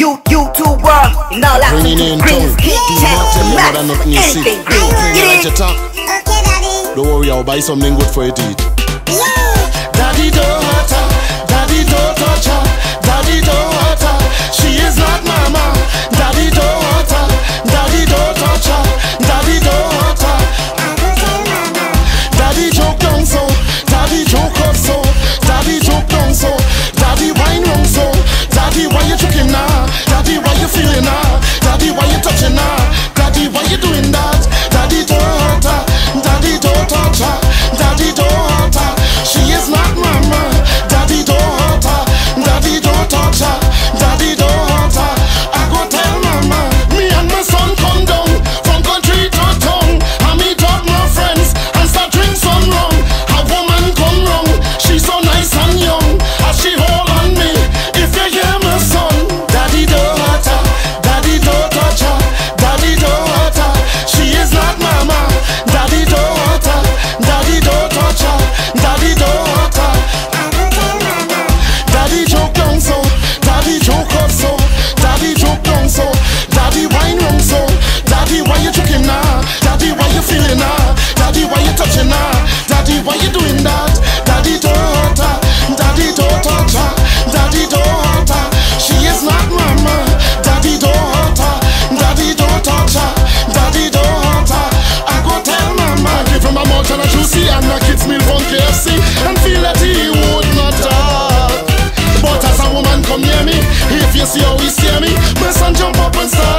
You, you two world, and all I Bringing in green, hit tell you mother make me sick. Get it. Okay, daddy. Don't worry, I'll buy something good for you to eat. Daddy, don't. jump up and start.